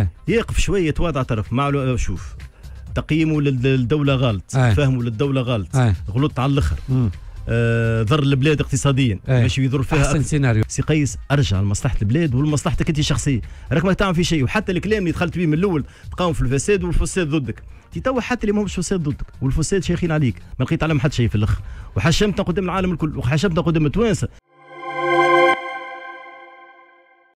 آه. يقف شوية يتواضع طرف. مع آه، شوف. تقييمه للدولة غلط. آه. فهمه للدولة غلط. غلط على الآخر. آه ضر البلاد اقتصاديا. ماشي يضر فيها أحسن سيناريو. سي قيس أرجع لمصلحة البلاد ولمصلحتك أنت شخصيا. راك ما تعمل في شيء. وحتى الكلام اللي دخلت به من الأول تقاوم في الفساد والفساد ضدك. أنت توا حتى اللي ماهوش فساد ضدك. والفاسدين شايخين عليك. ما لقيت عليهم حتى شيء في الآخر. وحشمتنا قدام العالم الكل. وحشمتنا قدام التوانسة.